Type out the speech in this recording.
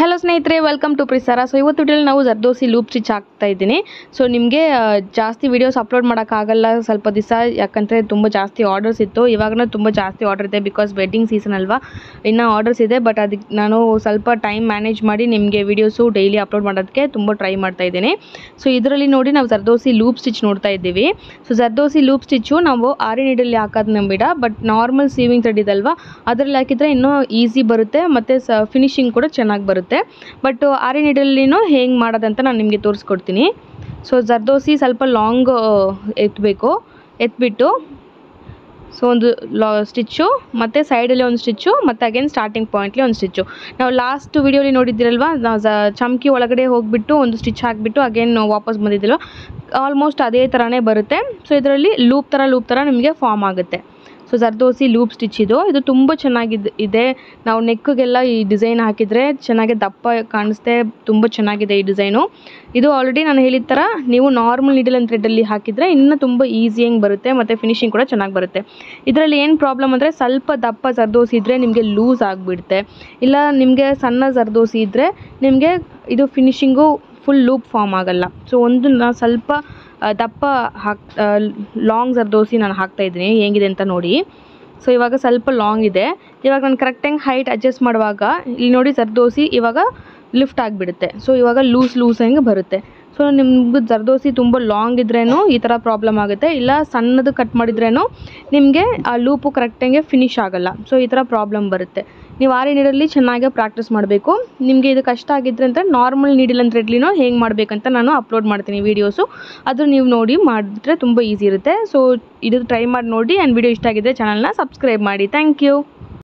Hello ಸ್ನೇಹಿತರೆ welcome to ಪ್ರಿಸಾರ so ಇವತ್ತು ವಿಡಿಯೋಲಿ ನಾವು ಜರ್ದೋಸಿ ಲೂಪ್ ಸ್ಟಿಚ್ ಹಾಕ್ತಾ ಇದ್ದೀನಿ. ಸೊ ನಿಮಗೆ ಜಾಸ್ತಿ ವೀಡಿಯೋಸ್ ಅಪ್ಲೋಡ್ ಮಾಡೋಕ್ಕಾಗಲ್ಲ ಸ್ವಲ್ಪ ದಿವಸ, ಯಾಕಂದರೆ ತುಂಬ ಜಾಸ್ತಿ ಆರ್ಡರ್ಸ್ ಇತ್ತು. ಇವಾಗಲೂ ತುಂಬ ಜಾಸ್ತಿ ಆರ್ಡರ್ ಇದೆ ಬಿಕಾಸ್ ವೆಡ್ಡಿಂಗ್ ಸೀಸನ್ ಅಲ್ವಾ. ಇನ್ನೂ ಆರ್ಡರ್ಸ್ ಇದೆ ಬಟ್ ಅದಕ್ಕೆ ನಾನು ಸ್ವಲ್ಪ ಟೈಮ್ ಮ್ಯಾನೇಜ್ ಮಾಡಿ ನಿಮಗೆ ವೀಡಿಯೋಸು ಡೈಲಿ ಅಪ್ಲೋಡ್ ಮಾಡೋದಕ್ಕೆ ತುಂಬ ಟ್ರೈ ಮಾಡ್ತಾ ಇದ್ದೀನಿ. ಸೊ ಇದರಲ್ಲಿ ನೋಡಿ ನಾವು ಜರ್ದೋಸಿ ಲೂಪ್ ಸ್ಟಿಚ್ ನೋಡ್ತಾ ಇದ್ದೀವಿ. ಸೊ ಜರ್ದೋಸಿ ಲೂಪ್ ಸ್ಟಿಚ್ಚು ನಾವು ಆರಿ ನೀಡಲ್ಲಿ ಹಾಕೋದು ನಂಬಿಡ ಬಟ್ ನಾರ್ಮಲ್ ಸೀವಿಂಗ್ ಥ್ರೆಡ್ ಇದಲ್ವಾ. ಅದರಲ್ಲಿ ಹಾಕಿದರೆ ಇನ್ನೂ ಈಸಿ ಬರುತ್ತೆ, ಮತ್ತು ಸ ಫಿನಿಶಿಂಗ್ ಕೂಡ ಚೆನ್ನಾಗಿ ಬರುತ್ತೆ. ಬಟ್ ಆರಿ ನೀಡಲ್ಲಿನೂ ಹೇಗೆ ಮಾಡೋದಂತ ನಾನು ನಿಮಗೆ ತೋರಿಸ್ಕೊಡ್ತೀನಿ. ಸೊ ಜರ್ದೋಸಿ ಸ್ವಲ್ಪ ಲಾಂಗ್ ಎತ್ತಬೇಕು ಎತ್ಬಿಟ್ಟು ಸೊ ಒಂದು ಲಾ ಸ್ಟಿಚ್ಚು ಮತ್ತು ಸೈಡಲ್ಲಿ ಒಂದು ಸ್ಟಿಚ್ಚು ಮತ್ತು ಅಗೇನ್ ಸ್ಟಾರ್ಟಿಂಗ್ ಪಾಯಿಂಟ್ಲಿ ಒಂದು ಸ್ಟಿಚ್ಚು ನಾವು ಲಾಸ್ಟ್ ವೀಡಿಯೋಲಿ ನೋಡಿದ್ದೀರಲ್ವ, ನಾವು ಜ, ಚಮಕಿ ಒಳಗಡೆ ಹೋಗಿಬಿಟ್ಟು ಒಂದು ಸ್ಟಿಚ್ ಹಾಕಿಬಿಟ್ಟು ಅಗೇನ್ ವಾಪಸ್ ಬಂದಿದ್ದಿಲ್ವ ಆಲ್ಮೋಸ್ಟ್ ಅದೇ ಥರನೇ ಬರುತ್ತೆ. ಸೊ ಇದರಲ್ಲಿ ಲೂಪ್ ಥರ ಲೂಪ್ ಥರ ನಿಮಗೆ ಫಾರ್ಮ್ ಆಗುತ್ತೆ. ಸೊ ಜರ್ದೋಸಿ ಲೂಪ್ ಸ್ಟಿಚ್ ಇದು. ಇದು ತುಂಬ ಚೆನ್ನಾಗಿದೆ ಇದೆ. ನಾವು ನೆಕ್ಗೆಲ್ಲ ಈ ಡಿಸೈನ್ ಹಾಕಿದರೆ ಚೆನ್ನಾಗಿ ದಪ್ಪ ಕಾಣಿಸ್ತೆ, ತುಂಬ ಚೆನ್ನಾಗಿದೆ ಈ ಡಿಸೈನು. ಇದು ಆಲ್ರೆಡಿ ನಾನು ಹೇಳಿದ ಥರ ನೀವು ನಾರ್ಮಲ್ ನೀಡಲ್ ಆ್ಯಂಡ್ ಥ್ರೆಡ್ಡಲ್ಲಿ ಹಾಕಿದರೆ ಇನ್ನೂ ತುಂಬ ಈಸಿಯಾಗಿ ಬರುತ್ತೆ ಮತ್ತು ಫಿನಿಶಿಂಗ್ ಕೂಡ ಚೆನ್ನಾಗಿ ಬರುತ್ತೆ. ಇದರಲ್ಲಿ ಏನು ಪ್ರಾಬ್ಲಮ್ ಅಂದರೆ ಸ್ವಲ್ಪ ದಪ್ಪ ಜರ್ದೋಸಿ ಇದ್ದರೆ ನಿಮಗೆ ಲೂಸ್ ಆಗಿಬಿಡುತ್ತೆ. ಇಲ್ಲ ನಿಮಗೆ ಸಣ್ಣ ಜರ್ದೋಸಿ ಇದ್ದರೆ ನಿಮಗೆ ಇದು ಫಿನಿಶಿಂಗು ಫುಲ್ ಲೂಪ್ ಫಾರ್ಮ್ ಆಗಲ್ಲ. ಸೊ ಒಂದು ನಾ ಸ್ವಲ್ಪ ದಪ್ಪ ಹಾಕ್ ಲಾಂಗ್ ಜರ್ದೋಸಿ ನಾನು ಹಾಕ್ತಾ ಇದ್ದೀನಿ. ಹೇಗಿದೆ ಅಂತ ನೋಡಿ. ಸೊ ಇವಾಗ ಸ್ವಲ್ಪ ಲಾಂಗ್ ಇದೆ. ಇವಾಗ ನಾನು ಕರೆಕ್ಟಾಗಿ ಹೈಟ್ ಅಡ್ಜಸ್ಟ್ ಮಾಡುವಾಗ, ಇಲ್ಲಿ ನೋಡಿ ಜರ್ದೋಸಿ ಇವಾಗ ಲಿಫ್ಟ್ ಆಗಿಬಿಡುತ್ತೆ. ಸೊ ಇವಾಗ ಲೂಸ್ ಲೂಸ್ ಹಂಗೆ ಬರುತ್ತೆ. ಸೊ ನಿಮ್ಗೆ ಜರ್ದೋಸಿ ತುಂಬ ಲಾಂಗ್ ಇದ್ರೇನು ಈ ಥರ ಪ್ರಾಬ್ಲಮ್ ಆಗುತ್ತೆ. ಇಲ್ಲ ಸಣ್ಣದು ಕಟ್ ಮಾಡಿದ್ರೇನು ನಿಮಗೆ ಆ ಲೂಪು ಕರೆಕ್ಟಾಗಿ ಫಿನಿಶ್ ಆಗೋಲ್ಲ. ಸೊ ಈ ಥರ ಪ್ರಾಬ್ಲಮ್ ಬರುತ್ತೆ. ನೀವು ಆರಿ ನೀಡಲ್ಲಿ ಚೆನ್ನಾಗಿ ಪ್ರಾಕ್ಟೀಸ್ ಮಾಡಬೇಕು. ನಿಮಗೆ ಇದು ಕಷ್ಟ ಆಗಿದ್ರೆ ಅಂತ ನಾರ್ಮಲ್ ನೀಡಿಲ್ಲ ಅಂತ ಥ್ರೆಡ್ಲಿನೋ ಹೇಗೆ ಮಾಡಬೇಕಂತ ನಾನು ಅಪ್ಲೋಡ್ ಮಾಡ್ತೀನಿ ವೀಡಿಯೋಸು ಅದು ನೀವು ನೋಡಿ ಮಾಡಿದ್ರೆ ತುಂಬ ಈಸಿ ಇರುತ್ತೆ. ಸೊ ಇದು ಟ್ರೈ ಮಾಡಿ ನೋಡಿ. ಆ್ಯಂಡ್ ವಿಡಿಯೋ ಇಷ್ಟ ಆಗಿದ್ದರೆ ಚಾನಲ್ನ ಸಬ್ಸ್ಕ್ರೈಬ್ ಮಾಡಿ. Thank you